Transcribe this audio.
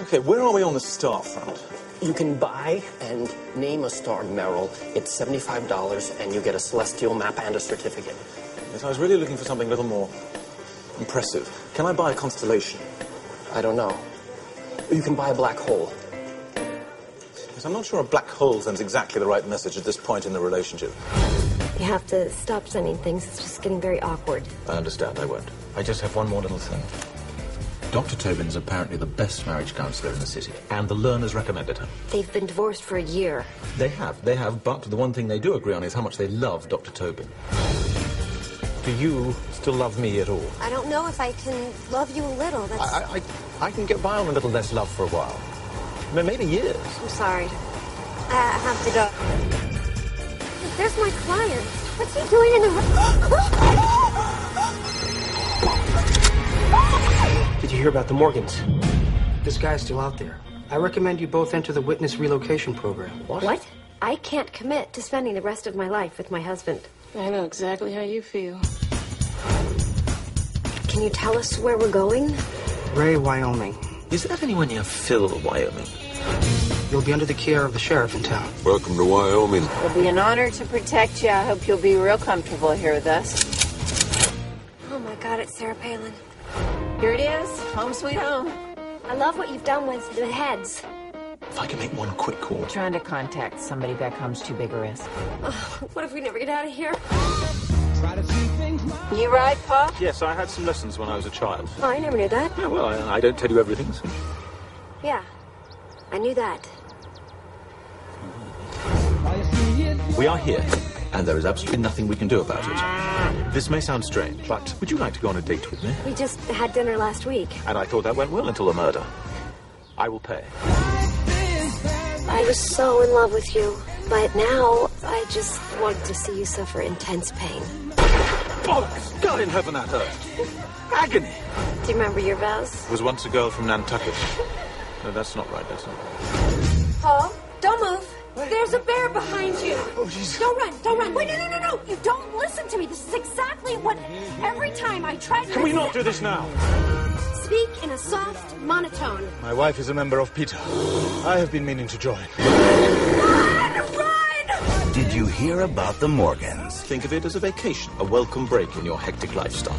Okay, where are we on the star front? You can buy and name a star, Meryl. It's $75 and you get a celestial map and a certificate. Yes, I was really looking for something a little more impressive. Can I buy a constellation? I don't know. You can buy a black hole. Yes, I'm not sure a black hole sends exactly the right message at this point in the relationship. You have to stop sending things. It's just getting very awkward. I understand, I won't. I just have one more little thing. Dr. Tobin is apparently the best marriage counselor in the city, and the learners recommended her. They've been divorced for a year. They have, they have, but the one thing they do agree on is how much they love Dr. Tobin. Do you still love me at all? I don't know if I can love you a little. That's... I, I, I can get by on a little less love for a while. Maybe years. I'm sorry. I have to go. There's my client. What's he doing in the... hear about the Morgans? This guy's still out there. I recommend you both enter the witness relocation program. What? What? I can't commit to spending the rest of my life with my husband. I know exactly how you feel. Can you tell us where we're going? Ray, Wyoming. Is that anywhere near Phil, Wyoming? You'll be under the care of the sheriff in town. Welcome to Wyoming. It'll be an honor to protect you. I hope you'll be real comfortable here with us. Oh my God, it's Sarah Palin. Here it is. Home sweet home. I love what you've done with the heads. If I can make one quick call. Trying to contact somebody back home's too big a risk. Oh, what if we never get out of here? You right, Pop? Yes, I had some lessons when I was a child. Oh, I never knew that. Yeah, well, I, I don't tell you everything. So. Yeah, I knew that. We are here, and there is absolutely nothing we can do about it. This may sound strange, but would you like to go on a date with me? We just had dinner last week. And I thought that went well until the murder. I will pay. I was so in love with you, but now I just want to see you suffer intense pain. Bollocks! God in heaven, that hurt. Agony! Do you remember your vows? Was once a girl from Nantucket. No, that's not right, that's not right. Paul, don't move. There's a bear behind you. Oh, jeez. Don't run, don't run. Wait, no, no, no, no. You don't listen to me. This is exactly what every time I try to... Can we not do this now? Speak in a soft monotone. My wife is a member of PETA. I have been meaning to join. Run! Run! Did you hear about the Morgans? Think of it as a vacation, a welcome break in your hectic lifestyle.